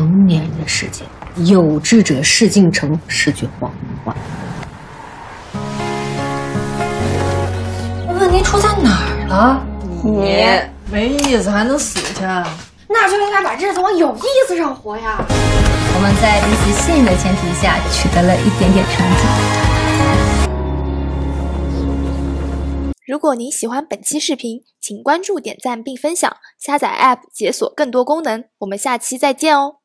成年人的世界，有志者事竟成，是句谎话。问题出在哪儿了？你没意思还能死去？那就应该把日子往有意思上活呀！我们在彼此信任的前提下，取得了一点点成绩。如果您喜欢本期视频，请关注、点赞并分享，下载 App 解锁更多功能。我们下期再见哦！